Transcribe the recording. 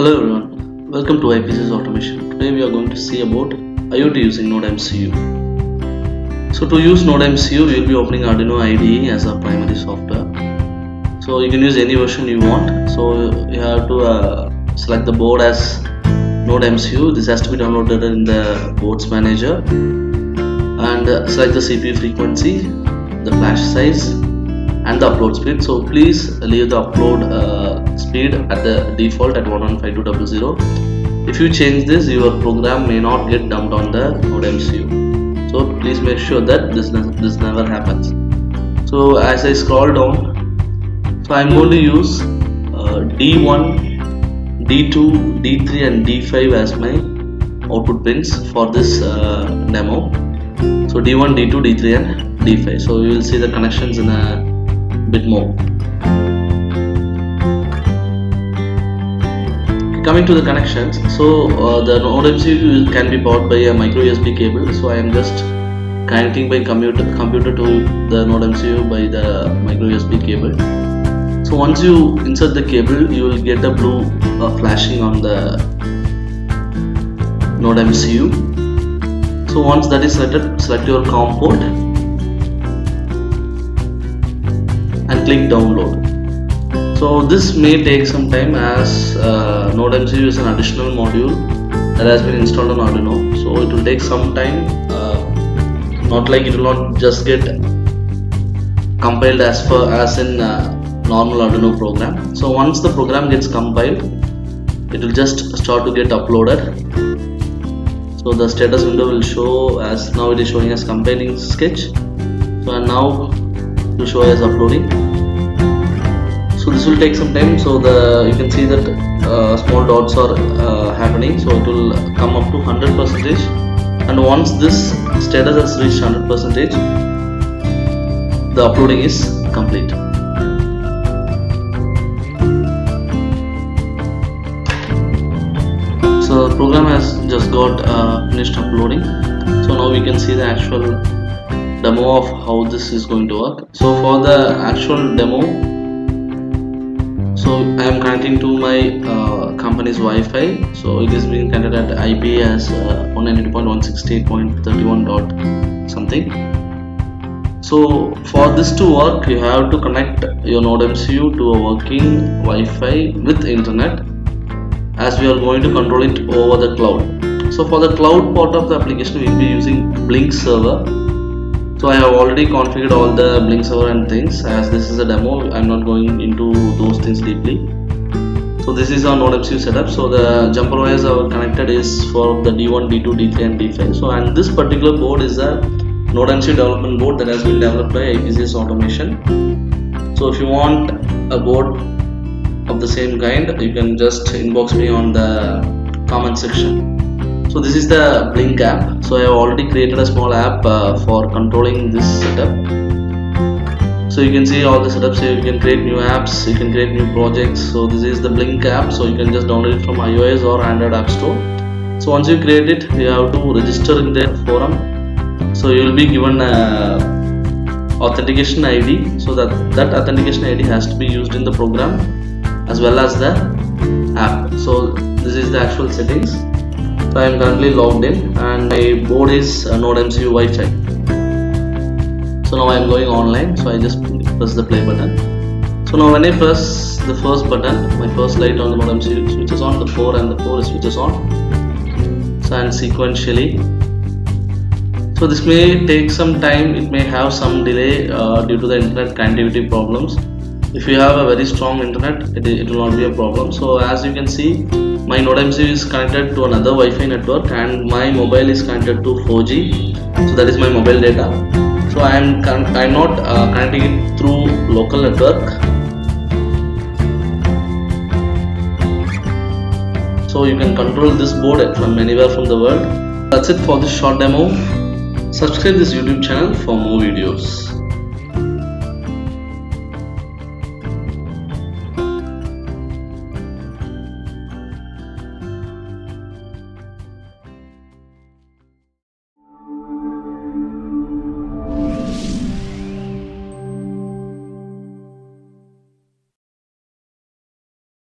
Hello everyone, welcome to IPCS Automation. Today we are going to see about IoT using Node MCU. So to use Node MCU, we will be opening Arduino IDE as our primary software. So you can use any version you want. So you have to uh, select the board as Node MCU. This has to be downloaded in the boards manager and uh, select the CPU frequency, the flash size and the upload speed. So please leave the upload uh, speed at the default at 115200. If you change this, your program may not get dumped on the Node MCU. So please make sure that this this never happens. So as I scroll down, so I'm going to use uh, D1, D2, D3, and D5 as my output pins for this uh, demo. So D1, D2, D3, and D5. So you will see the connections in a bit more. Coming to the connections, so uh, the Node MCU can be powered by a micro USB cable. So I am just connecting by computer computer to the Node MCU by the micro USB cable. So once you insert the cable, you will get a blue uh, flashing on the Node MCU. So once that is selected, select your COM port and click download so this may take some time as uh, node mcu is an additional module that has been installed on arduino. So it will take some time uh, not like it will not just get compiled as far as in uh, normal arduino program. So once the program gets compiled it will just start to get uploaded. So the status window will show as now it is showing as compiling sketch. So and now to show as uploading so this will take some time so the you can see that uh, small dots are uh, happening so it will come up to 100 percentage. And once this status has reached 100 percentage the uploading is complete. So the program has just got uh, finished uploading. So now we can see the actual demo of how this is going to work. So for the actual demo so I am connecting to my uh, company's Wi-Fi. So it is being connected at IP as uh, 192.168.31 dot something. So for this to work you have to connect your node MCU to a working Wi-Fi with internet as we are going to control it over the cloud. So for the cloud part of the application we will be using Blynk server so I have already configured all the Blynk server and things. As this is a demo I'm not going into those things deeply. So this is our node MCU setup. So the jumper wires are connected is for the D1 D2 D3 and D5 so and this particular board is a node MCU development board that has been developed by IPCS automation. So if you want a board of the same kind you can just inbox me on the comment section so this is the Blynk app. So i have already created a small app uh, for controlling this setup. So you can see all the setups you can create new apps. You can create new projects. So this is the Blynk app. So you can just download it from ios or android app store. So once you create it you have to register in their forum. So you will be given a authentication id so that that authentication id has to be used in the program as well as the app. So this is the actual settings so I am currently logged in and my board is Node MCU Wi-Fi so now I am going online so I just press the play button. So now when I press the first button my first light on the Node MCU switches on the 4 and the 4 switches on so and sequentially. So this may take some time it may have some delay uh, due to the internet connectivity problems if you have a very strong internet it, it will not be a problem. So as you can see my node MCU is connected to another Wi-Fi network and my mobile is connected to 4G so that is my mobile data. So I am I'm not uh, connecting it through local network. So you can control this board from anywhere from the world. That's it for this short demo. Subscribe this YouTube channel for more videos